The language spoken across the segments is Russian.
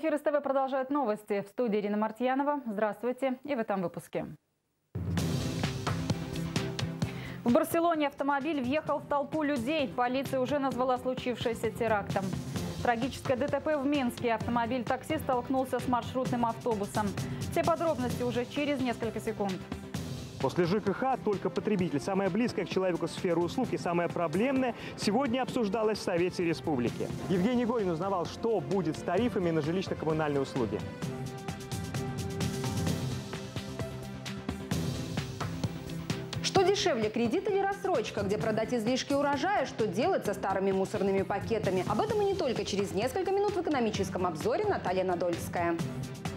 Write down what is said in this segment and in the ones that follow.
Эфир СТВ продолжает новости. В студии Ирина Мартьянова. Здравствуйте. И в этом выпуске. В Барселоне автомобиль въехал в толпу людей. Полиция уже назвала случившееся терактом. Трагическое ДТП в Минске. Автомобиль-такси столкнулся с маршрутным автобусом. Все подробности уже через несколько секунд. После ЖКХ только потребитель. Самая близкая к человеку сфера услуг и самая проблемная сегодня обсуждалась в Совете Республики. Евгений Горин узнавал, что будет с тарифами на жилищно-коммунальные услуги. Что дешевле, кредит или рассрочка? Где продать излишки урожая? Что делать со старыми мусорными пакетами? Об этом и не только через несколько минут в экономическом обзоре Наталья Надольская.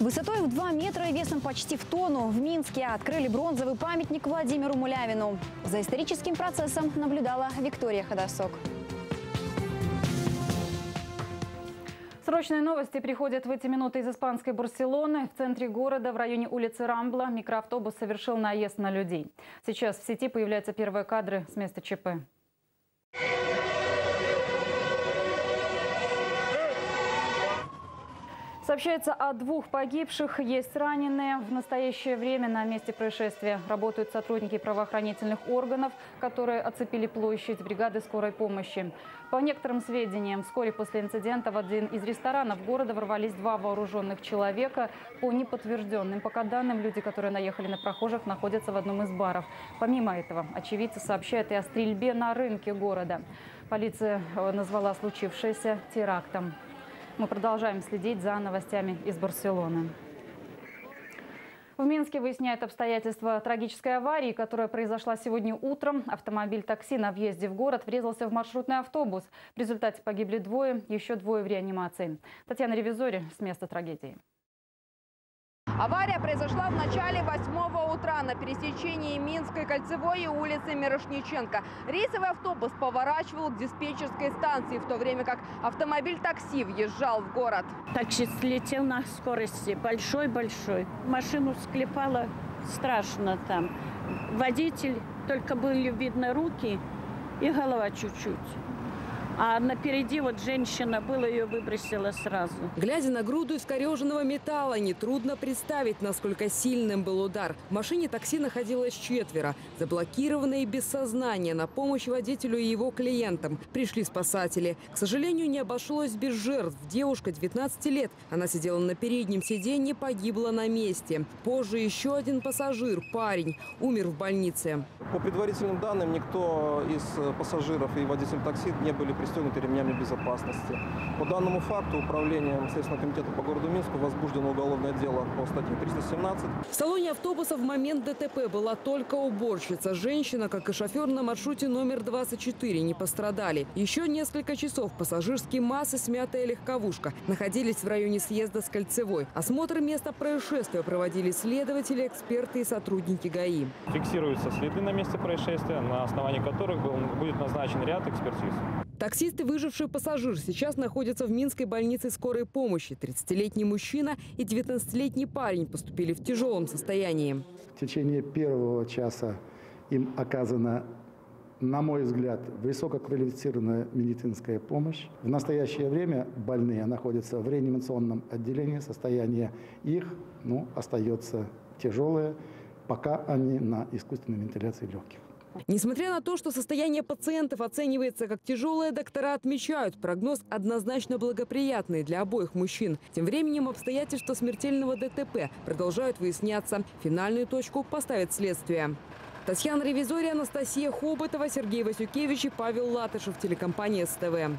Высотой в 2 метра и весом почти в тонну в Минске открыли бронзовый памятник Владимиру Мулявину. За историческим процессом наблюдала Виктория Ходосок. Срочные новости приходят в эти минуты из испанской Барселоны. В центре города, в районе улицы Рамбла, микроавтобус совершил наезд на людей. Сейчас в сети появляются первые кадры с места ЧП. Сообщается о двух погибших, есть раненые. В настоящее время на месте происшествия работают сотрудники правоохранительных органов, которые оцепили площадь бригады скорой помощи. По некоторым сведениям, вскоре после инцидента в один из ресторанов города ворвались два вооруженных человека. По неподтвержденным пока данным, люди, которые наехали на прохожих, находятся в одном из баров. Помимо этого, очевидцы сообщают и о стрельбе на рынке города. Полиция э, назвала случившееся терактом. Мы продолжаем следить за новостями из Барселоны. В Минске выясняют обстоятельства трагической аварии, которая произошла сегодня утром. Автомобиль такси на въезде в город врезался в маршрутный автобус. В результате погибли двое, еще двое в реанимации. Татьяна Ревизори с места трагедии. Авария произошла в начале 8 утра на пересечении Минской кольцевой и улицы Мирошниченко. Рейсовый автобус поворачивал к диспетчерской станции, в то время как автомобиль такси въезжал в город. Таксист слетел на скорости, большой-большой. Машину склепало страшно там. Водитель, только были видны руки и голова чуть-чуть. А напереди вот женщина была, ее выбросила сразу. Глядя на груду искореженного металла, нетрудно представить, насколько сильным был удар. В машине такси находилось четверо. Заблокированные без сознания. На помощь водителю и его клиентам пришли спасатели. К сожалению, не обошлось без жертв. Девушка 19 лет. Она сидела на переднем сиденье, погибла на месте. Позже еще один пассажир, парень, умер в больнице. По предварительным данным, никто из пассажиров и водитель такси не были пристегнуты ремнями безопасности. По данному факту управлением Следственного комитета по городу Минску возбуждено уголовное дело по статье 317. В салоне автобуса в момент ДТП была только уборщица. Женщина, как и шофер на маршруте номер 24, не пострадали. Еще несколько часов пассажирские массы, смятая легковушка, находились в районе съезда с Кольцевой. Осмотр места происшествия проводили следователи, эксперты и сотрудники ГАИ. Фиксируются следы на месте происшествия, на основании которых был, будет назначен ряд экспертиз. Таксист и выживший пассажир сейчас находятся в Минской больнице скорой помощи. 30-летний мужчина и 19-летний парень поступили в тяжелом состоянии. В течение первого часа им оказана, на мой взгляд, высококвалифицированная медицинская помощь. В настоящее время больные находятся в реанимационном отделении. Состояние их ну, остается тяжелое, пока они на искусственной вентиляции легких. Несмотря на то, что состояние пациентов оценивается как тяжелое, доктора отмечают, прогноз однозначно благоприятный для обоих мужчин. Тем временем обстоятельства смертельного ДТП продолжают выясняться. Финальную точку поставит следствие. Татьяна Ревизория, Анастасия Хоботова, Сергей Васюкевич и Павел Латышев, телекомпания СТВ.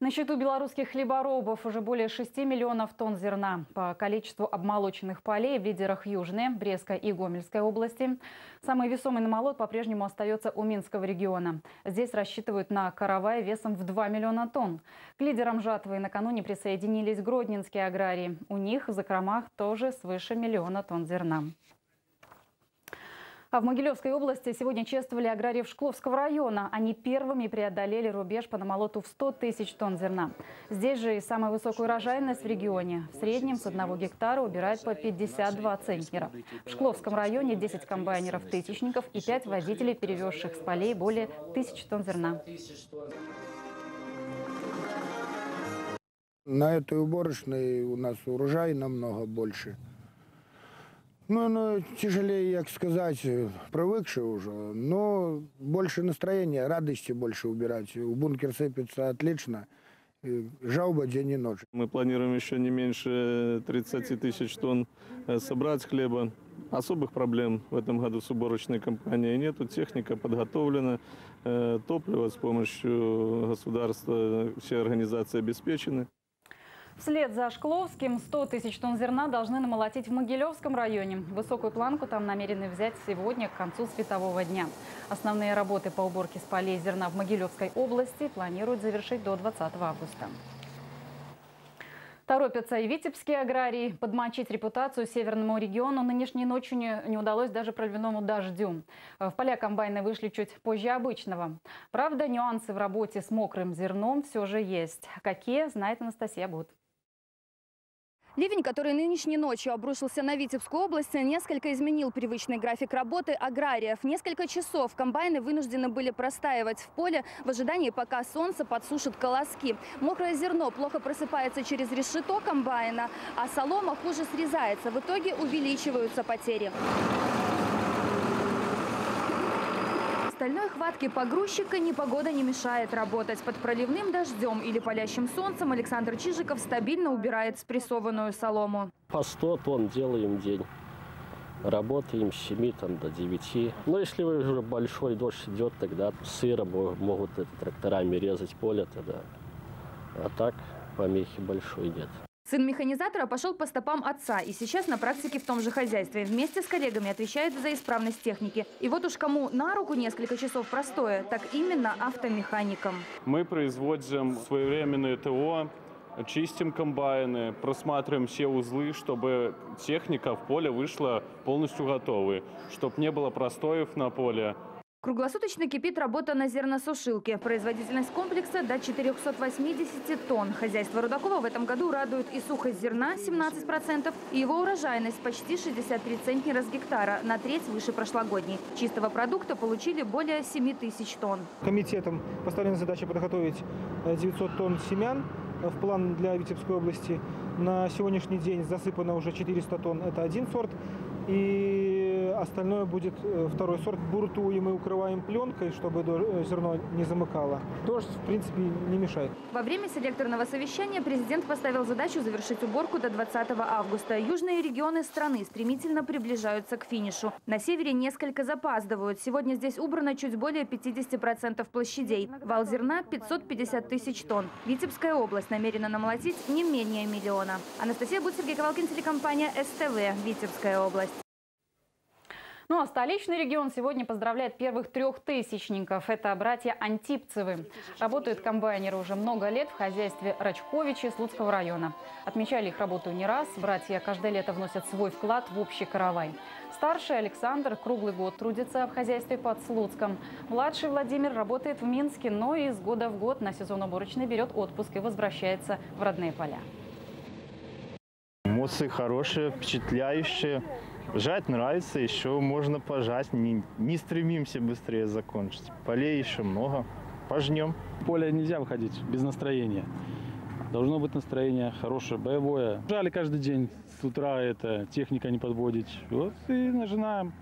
На счету белорусских хлеборобов уже более 6 миллионов тонн зерна. По количеству обмолоченных полей в лидерах Южной, Брестской и Гомельской области. Самый весомый намолот по-прежнему остается у Минского региона. Здесь рассчитывают на каравай весом в 2 миллиона тонн. К лидерам жатвы накануне присоединились гродненские аграрии. У них в закромах тоже свыше миллиона тонн зерна. А в Могилевской области сегодня чествовали аграриев Шкловского района. Они первыми преодолели рубеж по намолоту в 100 тысяч тонн зерна. Здесь же и самая высокая урожайность в регионе. В среднем с одного гектара убирают по 52 центнера. В Шкловском районе 10 комбайнеров-тысячников и 5 водителей, перевезших с полей более тысяч тонн зерна. На этой уборочной у нас урожай намного больше. Ну, ну, тяжелее, як сказать, привыкший уже, но больше настроения, радости больше убирать. В бункер сыпется отлично, жалоба день и ночь. Мы планируем еще не меньше 30 тысяч тонн э, собрать хлеба. Особых проблем в этом году с уборочной компанией нету. Техника подготовлена, э, топливо с помощью государства, все организации обеспечены. Вслед за Шкловским 100 тысяч тонн зерна должны намолотить в Могилевском районе. Высокую планку там намерены взять сегодня к концу светового дня. Основные работы по уборке с полей зерна в Могилевской области планируют завершить до 20 августа. Торопятся и витебские аграрии. Подмочить репутацию северному региону нынешней ночью не, не удалось даже проливному дождю. В поля комбайны вышли чуть позже обычного. Правда, нюансы в работе с мокрым зерном все же есть. Какие, знает Анастасия Буд. Ливень, который нынешней ночью обрушился на Витебскую область, несколько изменил привычный график работы аграриев. Несколько часов комбайны вынуждены были простаивать в поле в ожидании, пока солнце подсушит колоски. Мокрое зерно плохо просыпается через решето комбайна, а солома хуже срезается. В итоге увеличиваются потери. Стальной хватке погрузчика непогода не мешает работать. Под проливным дождем или палящим солнцем Александр Чижиков стабильно убирает спрессованную солому. По 100 тонн делаем день. Работаем с 7 там, до 9. Но если уже большой дождь идет, тогда сыро могут это, тракторами резать поле тогда. А так помехи большой нет. Сын механизатора пошел по стопам отца и сейчас на практике в том же хозяйстве. Вместе с коллегами отвечает за исправность техники. И вот уж кому на руку несколько часов простое, так именно автомеханикам. Мы производим своевременное ТО, чистим комбайны, просматриваем все узлы, чтобы техника в поле вышла полностью готовой, чтобы не было простоев на поле. Круглосуточно кипит работа на зерносушилке. Производительность комплекса до 480 тонн. Хозяйство Рудакова в этом году радует и сухость зерна 17%, и его урожайность почти 63 центнера с гектара, на треть выше прошлогодней. Чистого продукта получили более 7 тысяч тонн. Комитетом поставлена задача подготовить 900 тонн семян в план для Витебской области. На сегодняшний день засыпано уже 400 тонн, это один сорт. И остальное будет э, второй сорт. Буртуем и укрываем пленкой, чтобы э, зерно не замыкало. Дождь, в принципе, не мешает. Во время селекторного совещания президент поставил задачу завершить уборку до 20 августа. Южные регионы страны стремительно приближаются к финишу. На севере несколько запаздывают. Сегодня здесь убрано чуть более 50% площадей. Вал зерна 550 тысяч тонн. Витебская область намерена намолотить не менее миллиона. Анастасия Буд, Сергей Ковалкин, телекомпания СТВ. Витебская область. Ну а столичный регион сегодня поздравляет первых трех тысячников. Это братья Антипцевы. Работают комбайнеры уже много лет в хозяйстве Рачковичи Слуцкого района. Отмечали их работу не раз. Братья каждое лето вносят свой вклад в общий каравай. Старший Александр круглый год трудится в хозяйстве под Слуцком. Младший Владимир работает в Минске, но из года в год на сезон уборочный берет отпуск и возвращается в родные поля. Эмоции хорошие, впечатляющие. Жать нравится, еще можно пожать. Не, не стремимся быстрее закончить. Полей еще много. Пожнем. поле нельзя выходить без настроения. Должно быть настроение хорошее, боевое. Жали каждый день с утра, это техника не подводит. Вот и нажинаем.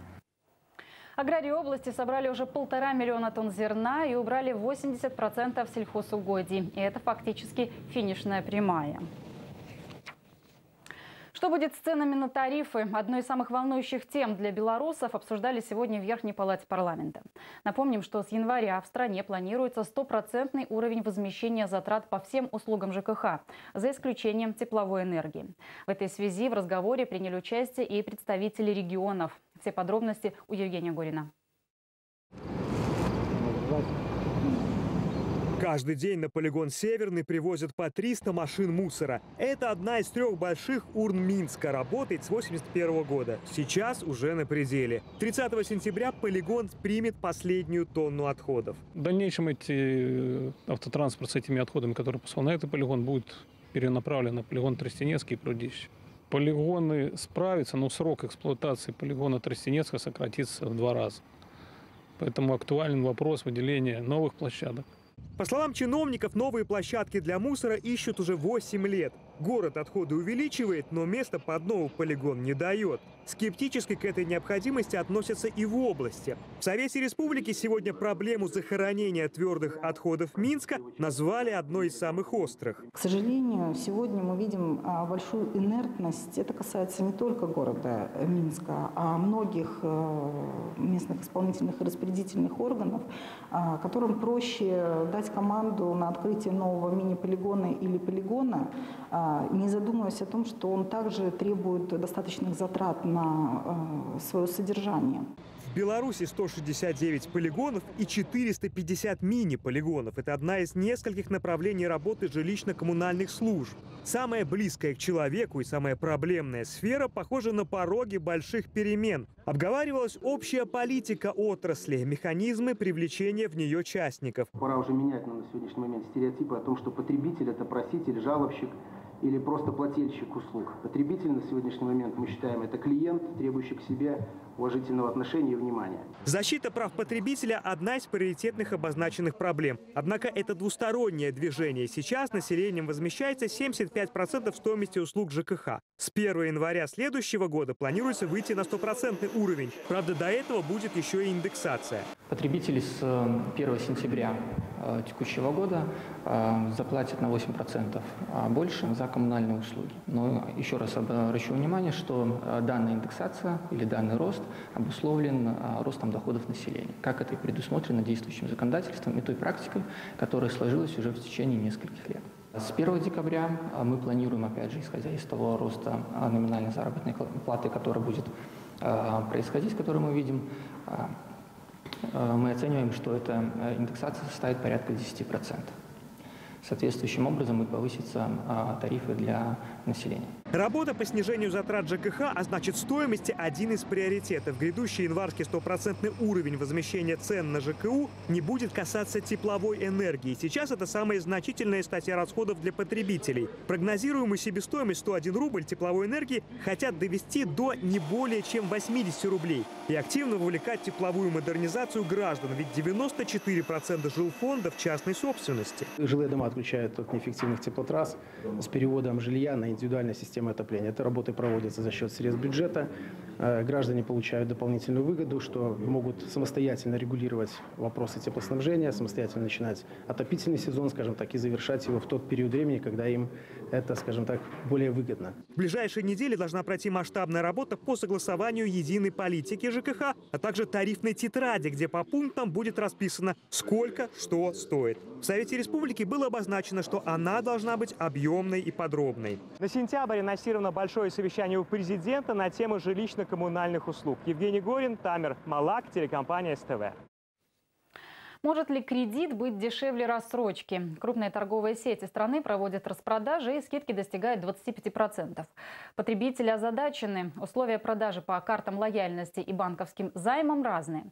Аграрии области собрали уже полтора миллиона тонн зерна и убрали 80% сельхозугодий. И это фактически финишная прямая. Что будет с ценами на тарифы? Одной из самых волнующих тем для белорусов обсуждали сегодня в Верхней Палате парламента. Напомним, что с января в стране планируется стопроцентный уровень возмещения затрат по всем услугам ЖКХ, за исключением тепловой энергии. В этой связи в разговоре приняли участие и представители регионов. Все подробности у Евгения Горина. Каждый день на полигон «Северный» привозят по 300 машин мусора. Это одна из трех больших урн Минска. Работает с 81 года. Сейчас уже на пределе. 30 сентября полигон примет последнюю тонну отходов. В дальнейшем эти э, автотранспорт с этими отходами, которые послал на этот полигон, будет перенаправлен на полигон Тростенецкий и Прудищ. Полигоны справятся, но срок эксплуатации полигона Тростенецка сократится в два раза. Поэтому актуален вопрос выделения новых площадок По словам чиновников, новые площадки для мусора ищут уже 8 лет. Город отходы увеличивает, но место под новый полигон не дает. Скептически к этой необходимости относятся и в области. В Совете Республики сегодня проблему захоронения твердых отходов Минска назвали одной из самых острых. К сожалению, сегодня мы видим а, большую инертность. Это касается не только города Минска, а многих э, местных исполнительных и распорядительных органов, а, которым проще дать команду на открытие нового мини-полигона или полигона, а, не задумываясь о том, что он также требует достаточных затрат на э, свое содержание. Беларуси 169 полигонов и 450 мини-полигонов. Это одна из нескольких направлений работы жилищно-коммунальных служб. Самая близкая к человеку и самая проблемная сфера похожа на пороги больших перемен. Обговаривалась общая политика отрасли, механизмы привлечения в нее участников. Пора уже менять на сегодняшний момент стереотипы о том, что потребитель – это проситель, жалобщик – или просто плательщик услуг. Потребитель на сегодняшний момент, мы считаем, это клиент, требующий к себе уважительного отношения и внимания. Защита прав потребителя – одна из приоритетных обозначенных проблем. Однако это двустороннее движение. Сейчас населением возмещается 75% стоимости услуг ЖКХ. С 1 января следующего года планируется выйти на стопроцентный уровень. Правда, до этого будет еще и индексация. Потребители с 1 э, сентября э, текущего года э, заплатят на 8% больше за коммунальные услуги. Но еще раз обращу внимание, что данная индексация или данный рост обусловлен а, ростом доходов населения, как это и предусмотрено действующим законодательством и той практикой, которая сложилась уже в течение нескольких лет. С 1 декабря а, мы планируем, опять же, исходя из того роста а, номинальной заработной платы, который будет происходить, который мы видим, мы оцениваем, что эта индексация составит порядка 10%. Соответствующим образом и повысятся тарифы для населения. Работа по снижению затрат ЖКХ, а значит стоимости, один из приоритетов. Грядущий январский стопроцентный уровень возмещения цен на ЖКУ не будет касаться тепловой энергии. Сейчас это самая значительная статья расходов для потребителей. Прогнозируемую себестоимость 101 рубль тепловой энергии хотят довести до не более чем 80 рублей. И активно вовлекать тепловую модернизацию граждан, ведь 94% жилфонда в частной собственности. Жилые дома отключают от неэффективных теплотрасс с переводом жилья на индивидуальной системы отопления. Эта работа проводится за счет средств бюджета. Э, граждане получают дополнительную выгоду, что могут самостоятельно регулировать вопросы теплоснабжения, самостоятельно начинать отопительный сезон, скажем так, и завершать его в тот период времени, когда им это, скажем так, более выгодно. В ближайшие недели должна пройти масштабная работа по согласованию единой политики ЖКХ, а также тарифной тетради, где по пунктам будет расписано, сколько что стоит. В Совете Республики было обозначено, что она должна быть объемной и подробной. На сентябрь анонсировано большое совещание у президента на тему жилищно-коммунальных услуг. Евгений Горин, Тамер Малак, телекомпания СТВ. Может ли кредит быть дешевле рассрочки? Крупные торговые сети страны проводят распродажи и скидки достигают 25%. Потребители озадачены. Условия продажи по картам лояльности и банковским займам разные.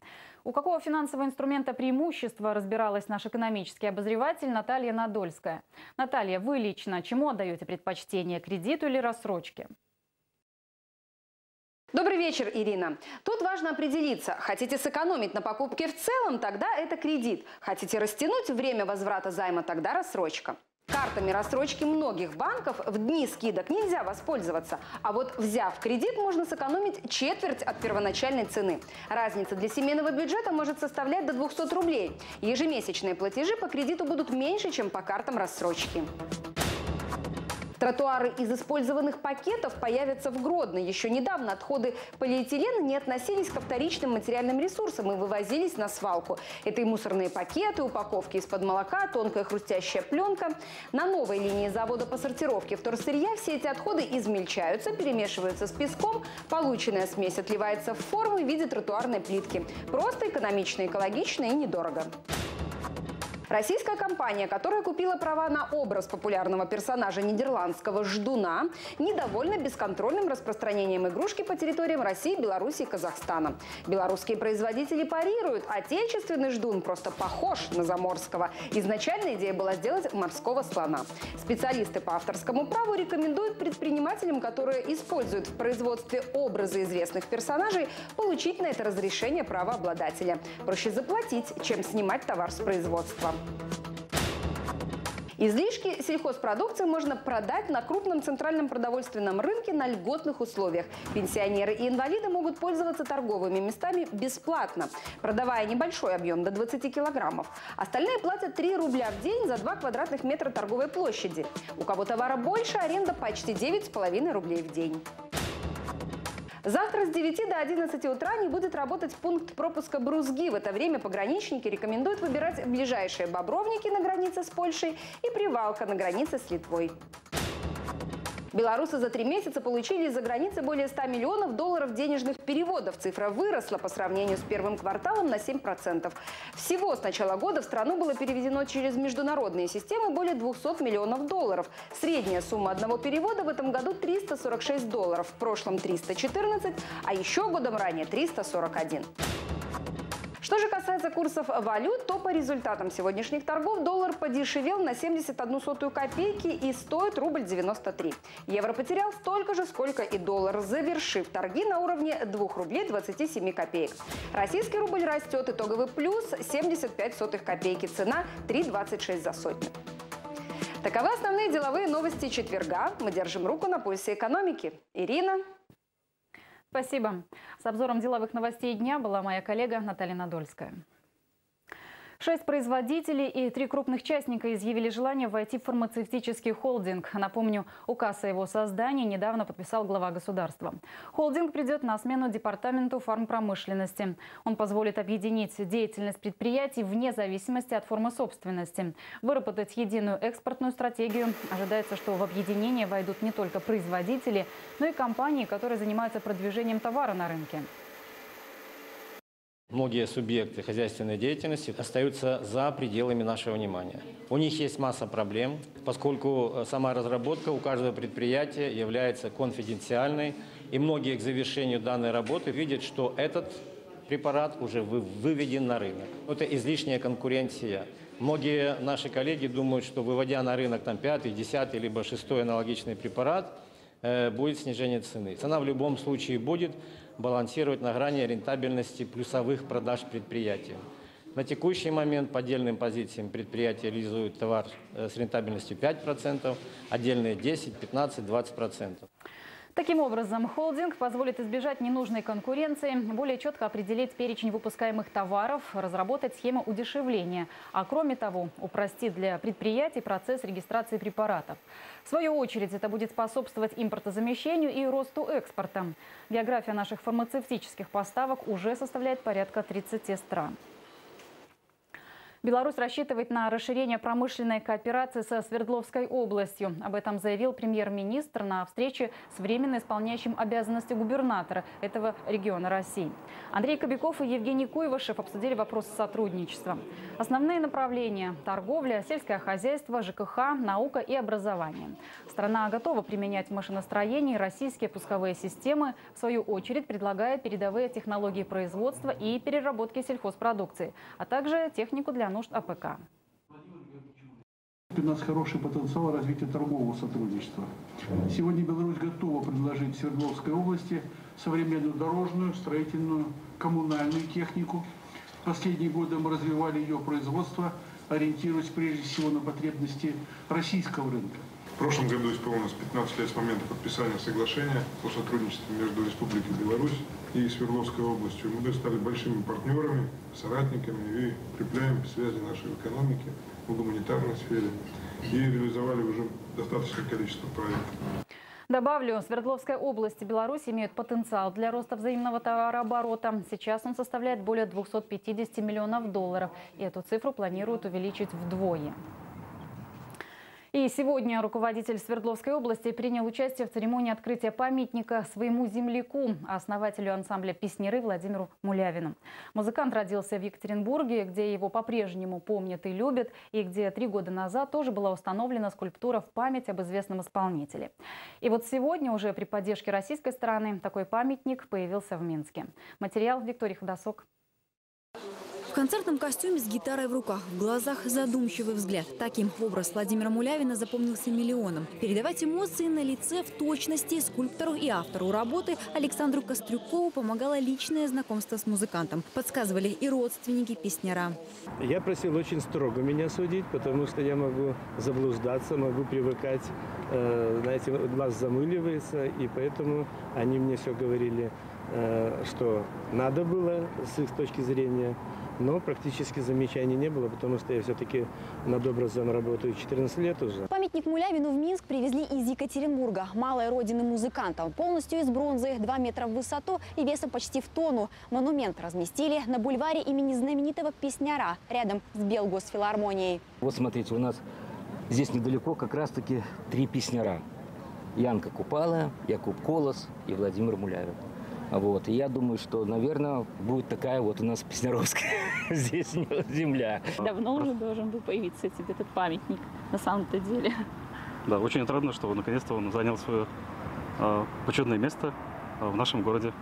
У какого финансового инструмента преимущество разбиралась наш экономический обозреватель Наталья Надольская. Наталья, вы лично чему отдаете предпочтение, кредиту или рассрочке? Добрый вечер, Ирина. Тут важно определиться, хотите сэкономить на покупке в целом, тогда это кредит. Хотите растянуть время возврата займа, тогда рассрочка. Картами рассрочки многих банков в дни скидок нельзя воспользоваться. А вот взяв кредит, можно сэкономить четверть от первоначальной цены. Разница для семейного бюджета может составлять до 200 рублей. Ежемесячные платежи по кредиту будут меньше, чем по картам рассрочки. Тротуары из использованных пакетов появятся в Гродно. Еще недавно отходы полиэтилена не относились ко вторичным материальным ресурсам и вывозились на свалку. Это и мусорные пакеты, упаковки из-под молока, тонкая хрустящая пленка. На новой линии завода по сортировке вторсырья все эти отходы измельчаются, перемешиваются с песком. Полученная смесь отливается в форму в виде тротуарной плитки. Просто, экономично, экологично и недорого. Российская компания, которая купила права на образ популярного персонажа нидерландского ждуна, недовольна бесконтрольным распространением игрушки по территориям России, Беларуси и Казахстана. Белорусские производители парируют. Отечественный ждун просто похож на заморского. Изначально идея была сделать морского слона. Специалисты по авторскому праву рекомендуют предпринимателям, которые используют в производстве образы известных персонажей, получить на это разрешение правообладателя. Проще заплатить, чем снимать товар с производства. Излишки сельхозпродукции можно продать на крупном центральном продовольственном рынке на льготных условиях. Пенсионеры и инвалиды могут пользоваться торговыми местами бесплатно, продавая небольшой объем до 20 килограммов. Остальные платят 3 рубля в день за 2 квадратных метра торговой площади. У кого товара больше, аренда почти 9,5 рублей в день. Завтра с 9 до 11 утра не будет работать пункт пропуска Брузги. В это время пограничники рекомендуют выбирать ближайшие Бобровники на границе с Польшей и Привалка на границе с Литвой. Белорусы за три месяца получили из-за границы более 100 миллионов долларов денежных переводов. Цифра выросла по сравнению с первым кварталом на 7%. Всего с начала года в страну было переведено через международные системы более 200 миллионов долларов. Средняя сумма одного перевода в этом году 346 долларов, в прошлом 314, а еще годом ранее 341. Что же касается курсов валют, то по результатам сегодняшних торгов доллар подешевел на 71 сотую копейки и стоит рубль 93. Евро потерял столько же, сколько и доллар, завершив торги на уровне 2 рублей 27 копеек. Российский рубль растет, итоговый плюс 75 сотых копейки, цена 3,26 за сотню. Таковы основные деловые новости четверга. Мы держим руку на пульсе экономики. Ирина. Спасибо. С обзором деловых новостей дня была моя коллега Наталья Надольская. Шесть производителей и три крупных частника изъявили желание войти в фармацевтический холдинг. Напомню, указ о его создании недавно подписал глава государства. Холдинг придет на смену департаменту фармпромышленности. Он позволит объединить деятельность предприятий вне зависимости от формы собственности, выработать единую экспортную стратегию. Ожидается, что в объединение войдут не только производители, но и компании, которые занимаются продвижением товара на рынке. Многие субъекты хозяйственной деятельности остаются за пределами нашего внимания. У них есть масса проблем, поскольку э, сама разработка у каждого предприятия является конфиденциальной, и многие к завершению данной работы видят, что этот препарат уже выведен на рынок. Это излишняя конкуренция. Многие наши коллеги думают, что выводя на рынок там, пятый, десятый, либо шестой аналогичный препарат, э, будет снижение цены. Цена в любом случае будет, балансировать на грани рентабельности плюсовых продаж предприятия. На текущий момент по отдельным позициям предприятия реализуют товар э, с рентабельностью 5%, отдельные 10, 15, 20%. Таким образом, холдинг позволит избежать ненужной конкуренции, более четко определить перечень выпускаемых товаров, разработать схему удешевления, а кроме того, упростит для предприятий процесс регистрации препаратов. В свою очередь, это будет способствовать импортозамещению и росту экспорта. География наших фармацевтических поставок уже составляет порядка 30 стран. Беларусь рассчитывает на расширение промышленной кооперации со Свердловской областью. Об этом заявил премьер-министр на встрече с временно исполняющим обязанности губернатора этого региона России. Андрей Кобяков и Евгений Куйвашев обсудили вопросы сотрудничества. Основные направления – торговля, сельское хозяйство, ЖКХ, наука и образование. Страна готова применять в машиностроении российские пусковые системы. В свою очередь предлагает передовые технологии производства и переработки сельхозпродукции, а также технику для нужд АПК. У нас хороший потенциал развития торгового сотрудничества. Сегодня Беларусь готова предложить Свердловской области современную дорожную, строительную, коммунальную технику. В последние годы мы развивали ее производство, ориентируясь прежде всего на потребности российского рынка. В прошлом году исполнилось 15 лет с момента подписания соглашения о сотрудничестве между Республикой Беларусь и Свердловской областью. Мы стали большими партнерами, соратниками и укрепляем связи нашей экономики в гуманитарной сфере и реализовали уже достаточное количество проектов. Добавлю, Свердловская область и Беларусь имеют потенциал для роста взаимного товарооборота. Сейчас он составляет более 250 миллионов долларов. И эту цифру планируют увеличить вдвое. И сегодня руководитель Свердловской области принял участие в церемонии открытия памятника своему земляку, основателю ансамбля «Песнеры» Владимиру Мулявину. Музыкант родился в Екатеринбурге, где его по-прежнему помнят и любят, и где три года назад тоже была установлена скульптура в память об известном исполнителе. И вот сегодня уже при поддержке российской стороны такой памятник появился в Минске. Материал Виктории Ходосок. В концертном костюме с гитарой в руках, в глазах задумчивый взгляд. Таким образ Владимира Мулявина запомнился миллионам. Передавать эмоции на лице в точности скульптору и автору работы Александру Кострюкову помогало личное знакомство с музыкантом. Подсказывали и родственники песняра. Я просил очень строго меня судить, потому что я могу заблуждаться, могу привыкать, э, знаете, глаз замыливается, и поэтому они мне все говорили, что надо было с их точки зрения, но практически замечаний не было, потому что я все-таки над образом работаю 14 лет уже. Памятник Мулявину в Минск привезли из Екатеринбурга, малой родины музыканта. Полностью из бронзы, 2 метра в высоту и весом почти в тонну. Монумент разместили на бульваре имени знаменитого песняра, рядом с Белгосфилармонией. Вот смотрите, у нас здесь недалеко как раз-таки три песняра. Янка Купала, Якуб Колос и Владимир Мулявин. Вот. И я думаю, что, наверное, будет такая вот у нас Песнеровская здесь земля. Давно уже должен был появиться этот памятник на самом-то деле. Да, очень отрадно, что наконец-то он занял свое э, почетное место э, в нашем городе.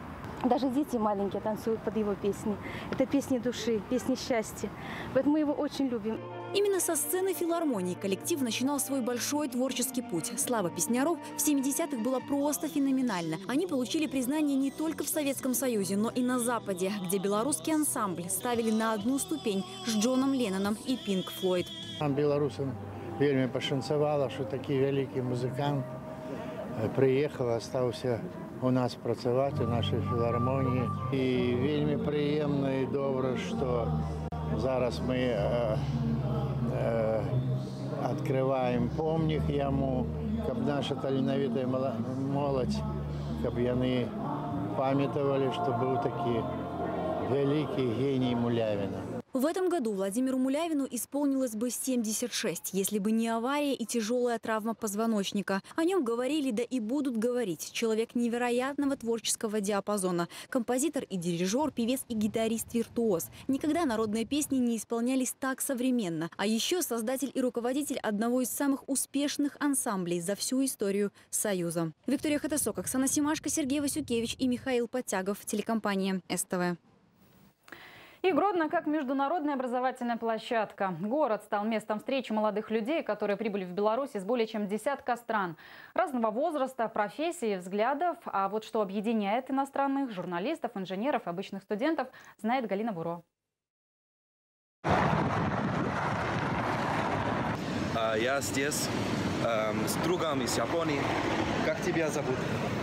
Даже дети маленькие танцуют под его песни. Это песни души, песни счастья. Поэтому мы его очень любим. Именно со сцены филармонии коллектив начинал свой большой творческий путь. Слава песняров в 70-х была просто феноменальна. Они получили признание не только в Советском Союзе, но и на Западе, где белорусский ансамбль ставили на одну ступень с Джоном Ленноном и Пинк Флойд. Нам, белорусам, вельми пашанцавала, что такі вялікі музыкант э, прыехаў, астаўся у нас працаваць у нашай філармоніі. І вельмі прыемна і добра, што зараз мы э, э, открываем помнік яму, каб наша таленавітая моладзь, каб яны памятавалі, што быў такі вялікі геній Мулявіна. В этом году Владимиру Мулявину исполнилось бы 76, если бы не авария и тяжелая травма позвоночника. О нем говорили, да и будут говорить. Человек невероятного творческого диапазона. Композитор и дирижер, певец и гитарист-виртуоз. Никогда народные песни не исполнялись так современно. А еще создатель и руководитель одного из самых успешных ансамблей за всю историю Союза. Виктория Хатасок, Оксана Симашко, Сергей Васюкевич и Михаил Подтягов. Телекомпания СТВ. И Гродно как международная образовательная площадка. Город стал местом встречи молодых людей, которые прибыли в Беларусь из более чем десятка стран. Разного возраста, профессий, взглядов. А вот что объединяет иностранных журналистов, инженеров, обычных студентов, знает Галина Буро. Я здесь эм, с другом из Японии. Как тебя зовут?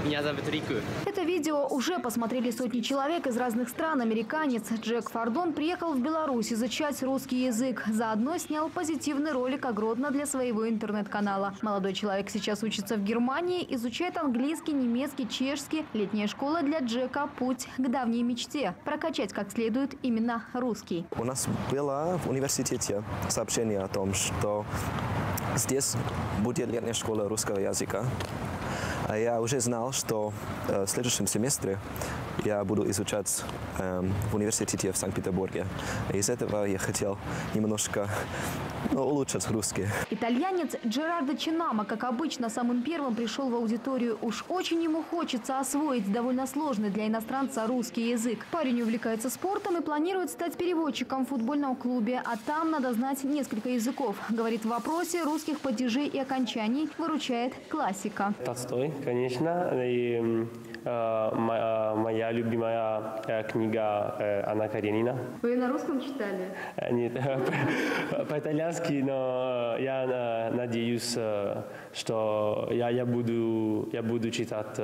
Меня зовут Рику. Это видео уже посмотрели сотни человек из разных стран. Американец Джек Фардон приехал в Беларусь изучать русский язык. Заодно снял позитивный ролик о Гродно для своего интернет-канала. Молодой человек сейчас учится в Германии, изучает английский, немецкий, чешский. Летняя школа для Джека – путь к давней мечте. Прокачать как следует именно русский. У нас было в университете сообщение о том, что здесь будет летняя школа русского языка. А я уже знал, что э, в следующем семестре я буду изучать э, в университете в Санкт-Петербурге. Из этого я хотел немножко ну, улучшить русский. Итальянец Джерардо Чинама, как обычно, самым первым пришел в аудиторию. Уж очень ему хочется освоить довольно сложный для иностранца русский язык. Парень увлекается спортом и планирует стать переводчиком в футбольном клубе. А там надо знать несколько языков. Говорит, в вопросе русских падежей и окончаний выручает классика. Толстой, конечно. И э, моя, моя любимая э, книга э, Анна Каренина. Вы на русском читали? Э, Нет, по-итальянски, но я надеюсь, что я, я, буду, я буду читать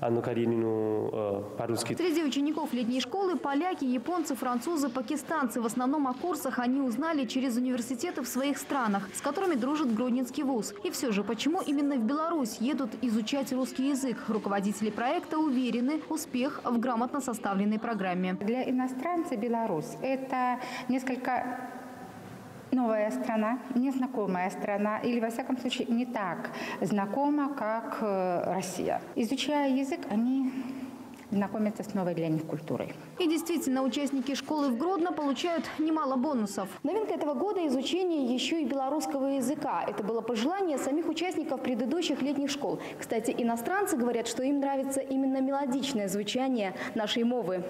Анну Каренину э, по-русски. Среди учеников летней школы поляки, японцы, французы, пакистанцы. В основном о курсах они узнали через университеты в своих странах, с которыми дружит Гродненский вуз. И все же, почему именно в Беларусь едут изучать русский язык? Руководители проекта уверены, успех в грамотно составленной программе. Для иностранца Беларусь – это несколько новая страна, незнакомая страна, или, во всяком случае, не так знакома, как э, Россия. Изучая язык, они знакомятся с новой для них культурой. И действительно, участники школы в Гродно получают немало бонусов. Новинка этого года – изучение еще и белорусского языка. Это было пожелание самих участников предыдущих летних школ. Кстати, иностранцы говорят, что им нравится именно мелодичное звучание нашей мовы.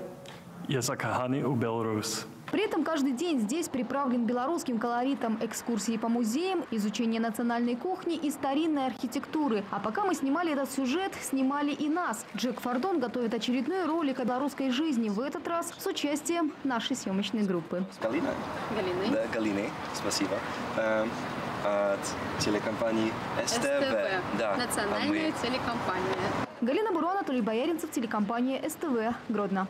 Я закоханий у Беларусь. При этом каждый день здесь приправлен белорусским колоритом, экскурсии по музеям, изучение национальной кухни и старинной архитектуры. А пока мы снимали этот сюжет, снимали и нас. Джек Фордон готовит очередной ролик о белорусской жизни, в этот раз с участием нашей съемочной группы. Галина. Галины. Да, Галины, спасибо. Эм, от телекомпании СТВ. Да. Национальная А мы- телекомпания. Галина Бурова, Анатолий Бояринцев, телекомпания СТВ, Гродно.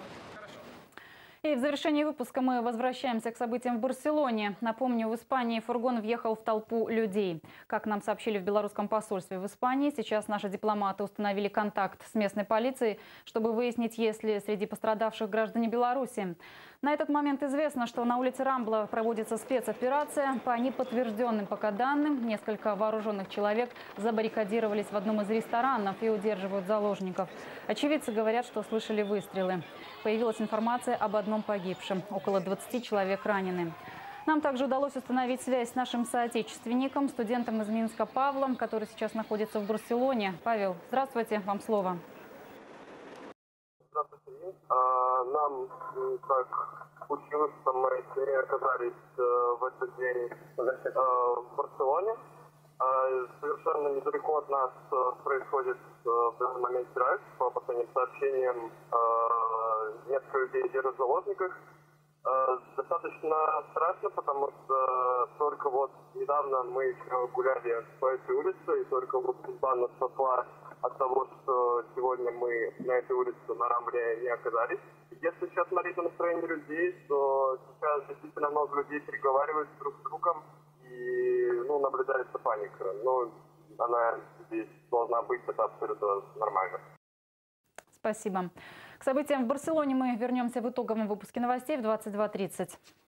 И в завершении выпуска мы возвращаемся к событиям в Барселоне. Напомню, в Испании фургон въехал в толпу людей. Как нам сообщили в белорусском посольстве в Испании, сейчас наши дипломаты установили контакт с местной полицией, чтобы выяснить, есть ли среди пострадавших граждане Беларуси. На этот момент известно, что на улице Рамбла проводится спецоперация. По неподтвержденным пока данным, несколько вооруженных человек забаррикадировались в одном из ресторанов и удерживают заложников. Очевидцы говорят, что слышали выстрелы. Появилась информация об одном погибшем. Около 20 человек ранены. Нам также удалось установить связь с нашим соотечественником, студентом из Минска Павлом, который сейчас находится в Барселоне. Павел, здравствуйте, вам слово. А, Нам так получилось, что мы оказались э, в этот день э, в Барселоне. А, Совершенно недалеко от нас э, происходит в данный момент теракт. По последним сообщениям, несколько людей держат в заложниках. Достаточно страшно, потому что только вот недавно мы еще гуляли по этой улице, и только вот судьба нас спасла от того, что сегодня мы на этой улице на Рамбле не оказались. Если сейчас смотреть на настроение людей, то сейчас действительно много людей переговариваются друг с другом, и ну, наблюдается паника. Но она здесь должна быть, это абсолютно нормально. Спасибо. К событиям в Барселоне мы вернемся в итоговом выпуске новостей в 22.30.